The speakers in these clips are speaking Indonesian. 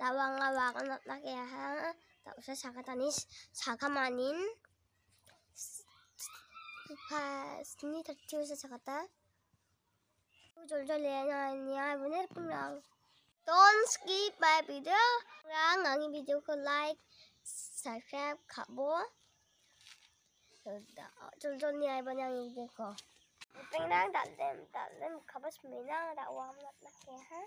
lang lawang-lawakan ya. at lakihan tapos sa katanis sa kamanin pas ni tertiw sa sakata jol-jol ya, na niya ah, bener kung lang don't skip my video. Lang ang video ko like subscribe kabo jol-jol niya iba niya ang video ko Tingnan, dalim, dalim, kabas minang, dawam, lakihan.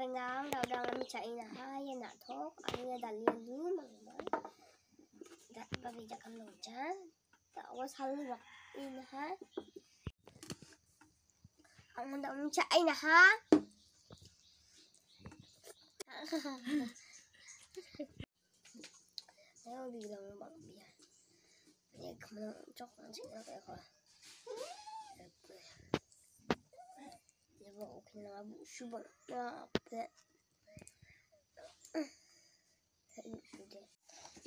pengang daw dalam China haya na tok anya dalian lumang ma da babija kan loja da was halwa in ha? Ang daw ng China ha Ayo bilang bang biar. Ya kamu cok nanti nak apa? ko. Diba okay na nga subang na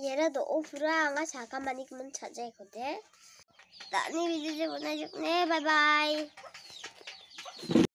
얘라도 오프라가 잠깐만 있으면 찾아있거든. 나니 비디오 보내줄게. 바이바이.